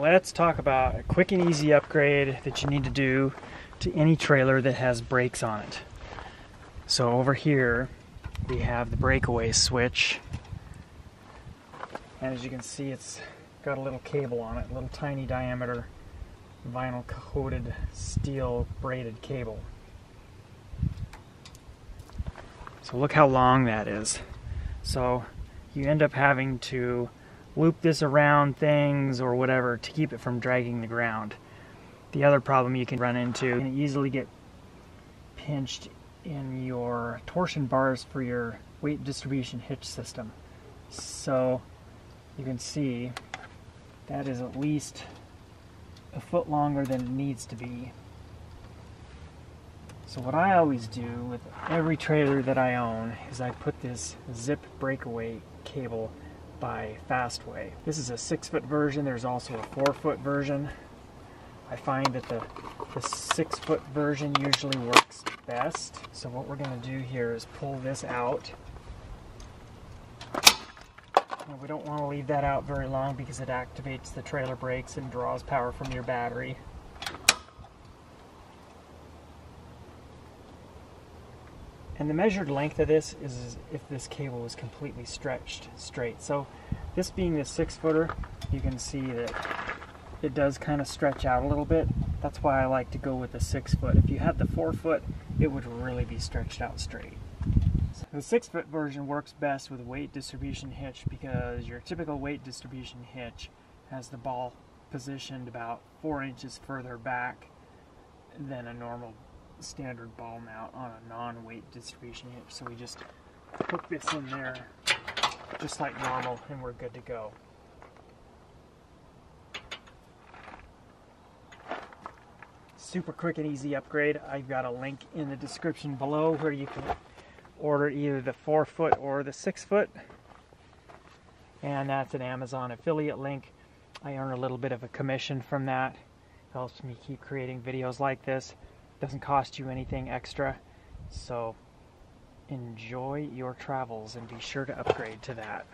Let's talk about a quick and easy upgrade that you need to do to any trailer that has brakes on it. So over here we have the breakaway switch and as you can see it's got a little cable on it, a little tiny diameter vinyl coated steel braided cable. So look how long that is. So you end up having to loop this around things or whatever to keep it from dragging the ground. The other problem you can run into, can easily get pinched in your torsion bars for your weight distribution hitch system. So you can see that is at least a foot longer than it needs to be. So what I always do with every trailer that I own is I put this ZIP breakaway cable by Fastway. This is a six foot version. There's also a four foot version. I find that the, the six foot version usually works best. So what we're going to do here is pull this out. And we don't want to leave that out very long because it activates the trailer brakes and draws power from your battery. And the measured length of this is if this cable is completely stretched straight. So this being the six footer, you can see that it does kind of stretch out a little bit. That's why I like to go with the six foot. If you had the four foot, it would really be stretched out straight. The six foot version works best with weight distribution hitch because your typical weight distribution hitch has the ball positioned about four inches further back than a normal standard ball mount on a non-weight distribution hitch. So we just hook this in there just like normal and we're good to go. Super quick and easy upgrade. I've got a link in the description below where you can order either the four foot or the six foot. And that's an Amazon affiliate link. I earn a little bit of a commission from that. It helps me keep creating videos like this doesn't cost you anything extra. So enjoy your travels and be sure to upgrade to that.